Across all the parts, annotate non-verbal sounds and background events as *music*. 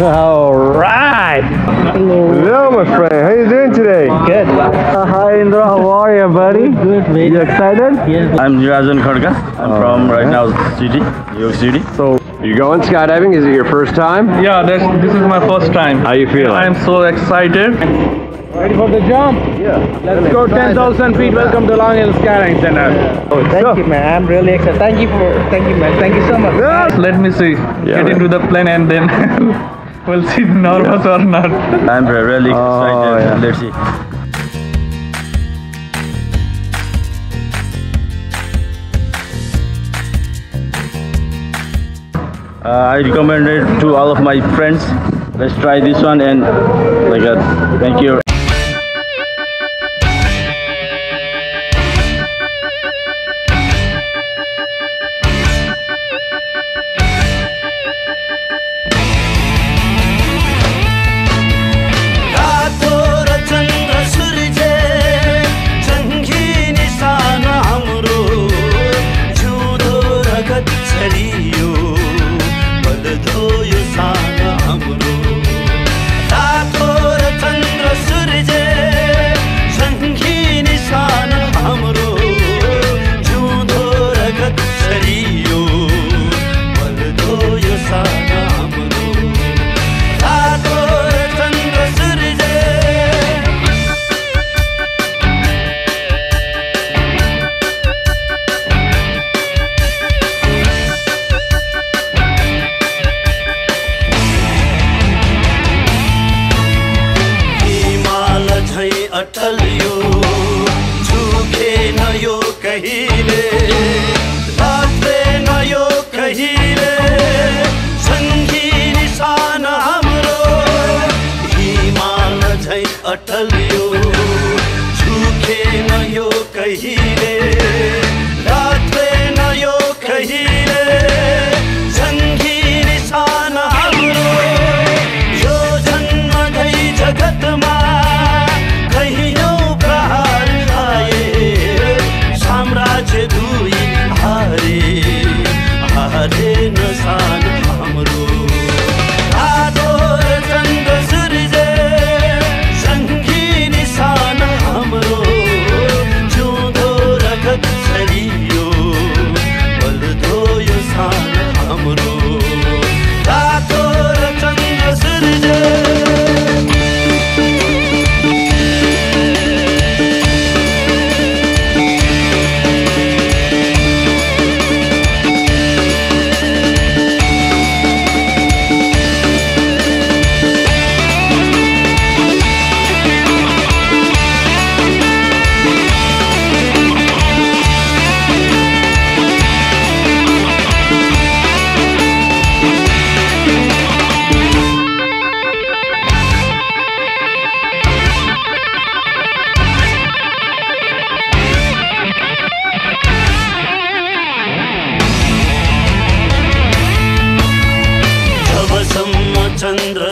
All right. Hello, my friend. How you doing today? Good. Uh, hi Indra, how are you, buddy? Good, very You excited? Yes. I'm Rajan Khadka. I'm from right now City, New York City. So, you going skydiving? Is it your first time? Yeah, that's, this is my first time. How you feeling? I'm so excited. Ready for the jump? Yeah. Let's go 10,000 feet. Welcome to Long Island Skydiving Center. Oh, Thank so- you, man. I'm really excited. Thank you for, thank you, man. Thank you so much. Let me see. Get man. into the plane and then *laughs* we'll see nervous or not. I'm re- really Oh, excited. yeah. Let's see. Uh, I recommend it to all of my friends. Let's try this one and like that. Thank you. अटल यो झुकेन यो कहिले लाग्दैन यो कहिले सङ्गी निशान हाम्रो हिमाल झै अटल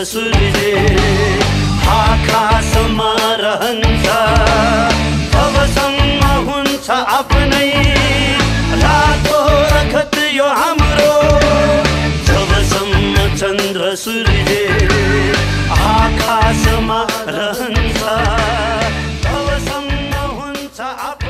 सूर्यले आकाशमा रहन्छ तबसम्म हुन्छ आफ्नै रातो रखत यो हाम्रो जबसम्म चन्द्र सूर्यले आकाशमा रहन्छ तबसम्म हुन्छ आफ्नो